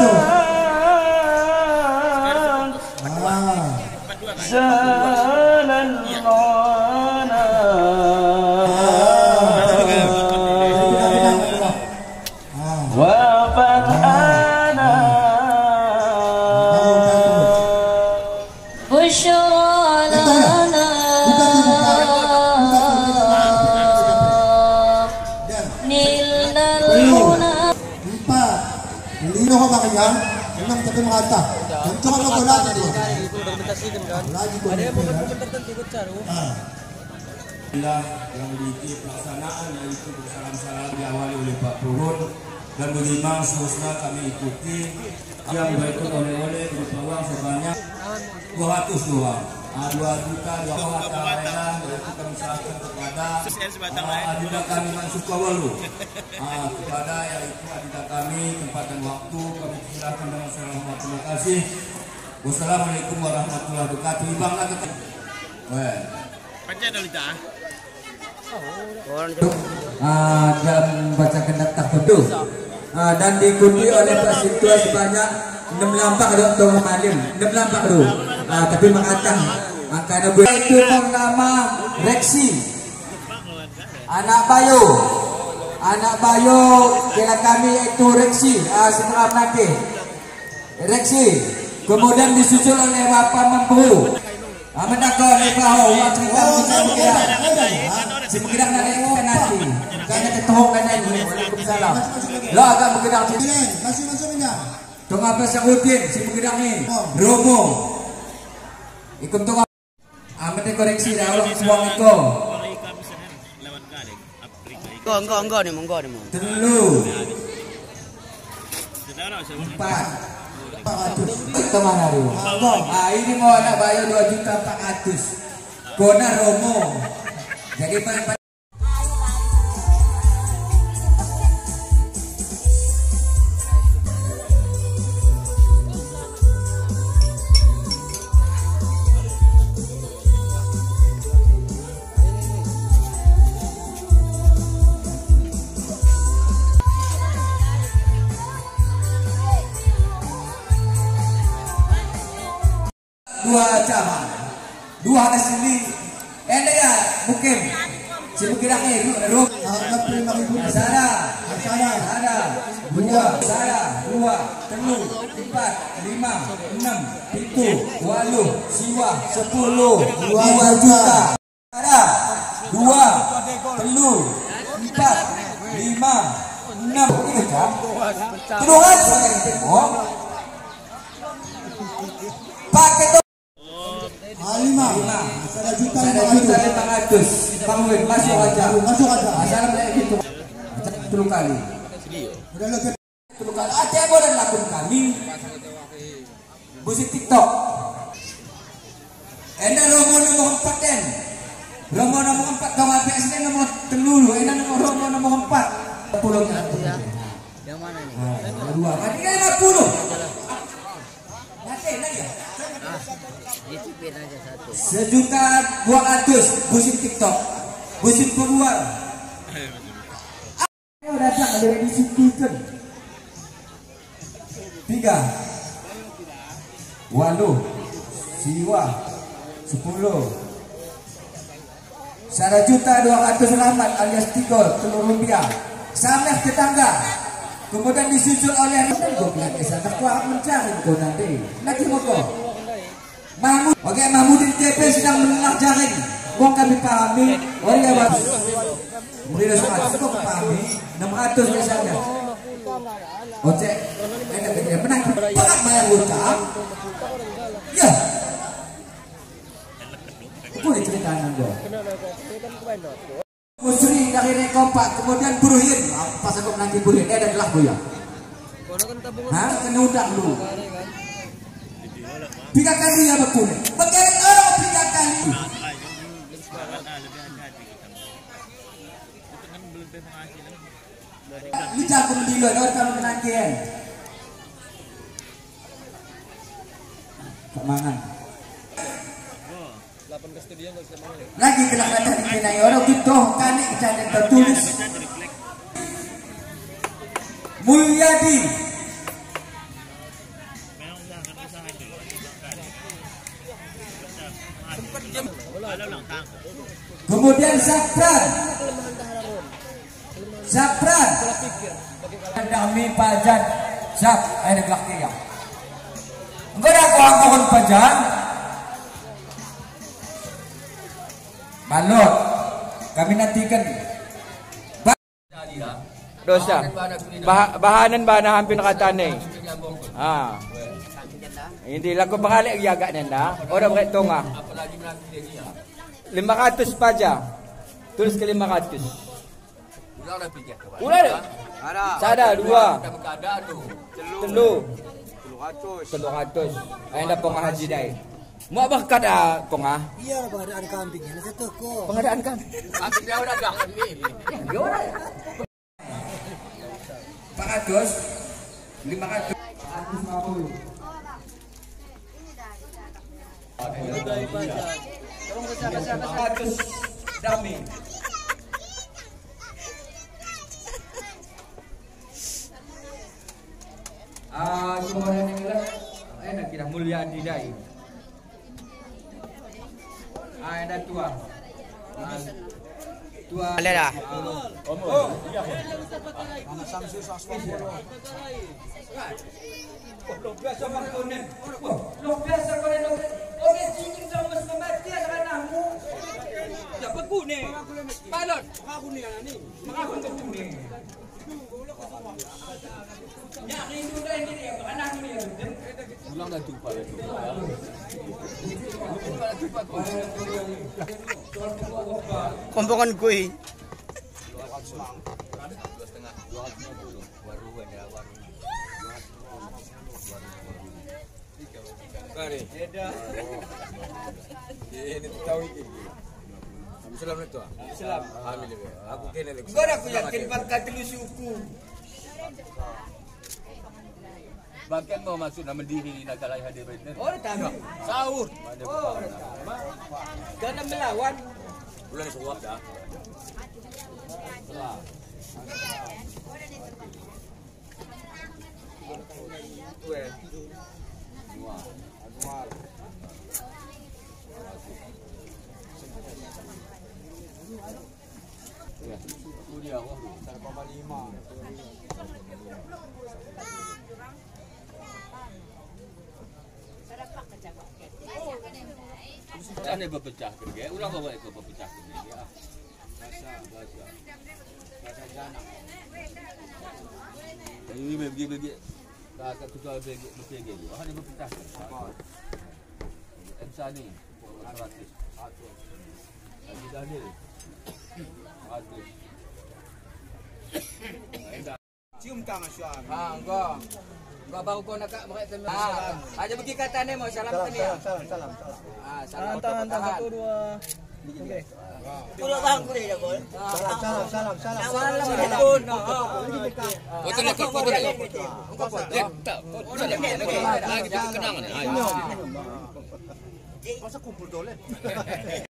就。Tapi mengata. Untuk apa kau lagi tu? Lagi tu. Alhamdulillah yang memiliki pelaksanaan yaitu bersalam-salam diawali oleh Pak Purun dan beriman seterusnya kami ikuti yang berikut oleh-oleh berupa uang sebanyak 200 doang. Ah, 2 juta dua juta rela yaitu kami serahkan kepada ah, adinda kami Mansur Ah, kepada yaitu adinda kami tempat dan waktu kami serahkan dengan selamat terima kasih wassalamualaikum warahmatullahi wabarakatuh ibanglah ke Weh. Ah, dan bacakan daftar tertentu Ah, dan diikuti oleh persistua sebanyak 6 lampak Dr. Malim 6 lampak tu Ah, tapi mengatakan karena gue itu bernama Rexi anak Bayu. Anak Bayu kira kami itu Rexi ah, setelah nanti Rexi kemudian disusul oleh Bapak Mampu. Mendakar ni bahawa uang cerita bisa berkira si berkira nak nanti kaya ketuhuk dan ini Waalaikumsalam lah agak sini Ini masih masuk ini. Tong apa sakutin si berkira ni. Romo Ikut tong Amat koreksi dah orang suang iko Enggak, enggak, enggak nih, enggak nih. Telu. Empat. Itu mana tu? Ah, ini mau nak bayar 2 juta 400 Kona Romo. Jadi pan dua cabang dua hasil Enda ya mungkin si mungkin ni rum Harga prima ribu. Sada, Sada. ada dua, sada, dua, telu, empat, lima, enam, itu, walu, siwa, sepuluh, dua juta. Ada dua, telu, empat, lima, enam, ini kan? Tuhan saya tengok. Ratus. Bangun masuk aja. Masuk aja. Assalamualaikum. Tujuh kali. Udah ke Tujuh kali. Ada yang boleh lakukan kami. Musik TikTok. Enda Romo nomor empat den. Romo nomor empat kau habis ini nomor telulu. Enda nomor Romo nomor empat. Sepuluh ya. Yang mana nih? Nah, dua. Nanti kan puluh. Nanti nanti ya. Cicipin aja satu. Sejuta dua ratus musik TikTok. Musik keluar. Ayo datang dari disukukan. Tiga. Walu. Siwa. Sepuluh. Satu juta dua ratus selamat alias tiga telur rupiah. Sameh tetangga. Kemudian disusul oleh gue bilang sana, aku mencari kau nanti. Nanti mau kau. Mahmud, oke Mahmudin TP sedang menengah jaring. Mau kami pahami, oh iya bang. Kemudian semangat, kok pahami, 600 misalnya. Ojek, enak dia menang, pengat bayar utang. Ya. Itu diceritain gue. Musri dari Rekompak, kemudian Buruhin. Pas aku nanti Buruhin, eh adalah Buya. Hah? Kena undang dulu. Tiga kali ya betul. Bagaimana orang tiga kali? Lihat aku mendilo, orang kamu menantian. Ke mana? Lagi kena kata di kenai orang gitu kan jadi tertulis. Mulyadi Kemudian Zapran Zapran Dami pajan sak ay naglaki ya. Engko na ko ang kon pajan. Balot. Kami nantikan. Dosa. Bah bahanan ba na hampir nakatanay? Ah. Hindi lang ko pangali ang yaga nenda. Ora ba ito nga? 500 pa dya. Tulis ka 500. Ulah ada. Ada. Sada dua. Telu. Telu ratus. Ayun na pong haji day. Mo abah kada pong ah. Iya, pengadaan kambingnya. Nasa toko. Pengadaan kan? Pakados 500 150. Dami. Ah, kemarin yang. Eh, mulia di dai. Ah, ada tua. Ah, tua. Ada biasa konen. Oke, cincin sama mati ada anakmu. Ya beku ni. Balon. Mengaku ni ni. Mengaku beku ni. Ya, ini udah ini dia, anak ni. Ulang dah jumpa itu. Kompongan kuih. Kau dah aku yakin bakal telus suku. Bahkan mau masuk nama diri ni nak kalah hadir betul. Oh, tak. Sahur. Oh, kena melawan. Bulan suap dah. Kan dia berpecah kerja. Ulang kau buat ikut berpecah kerja. Ya. Bahasa bahasa. Bahasa jana. Ini bagi bagi. Tak tak tu bagi bagi bagi. Ah dia berpecah. Emsa ni. 100. Lagi dah ni. 100. Cium tangan Syam. Ha, engkau. Engkau baru kau nak kat mereka temu salam. Aja pergi kata ni mau salam tadi. Salam, salam, salam. Ah, salam tangan tangan satu dua. Bangku ni dah bol. Salam, salam, salam, salam. Oh.